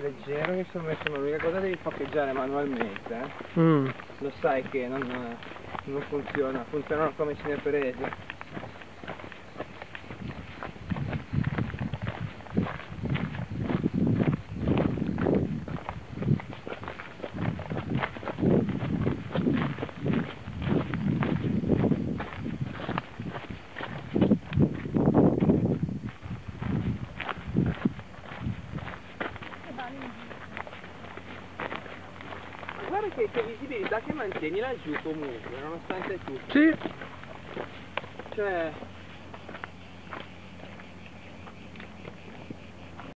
leggero che sono messo, ma l'unica cosa devi paccheggiare manualmente, eh. Mm. Lo sai che non, non funziona, funzionano come se Guarda che, che visibilità che mantieni laggiù comunque, nonostante tutto. Sì, Cioè,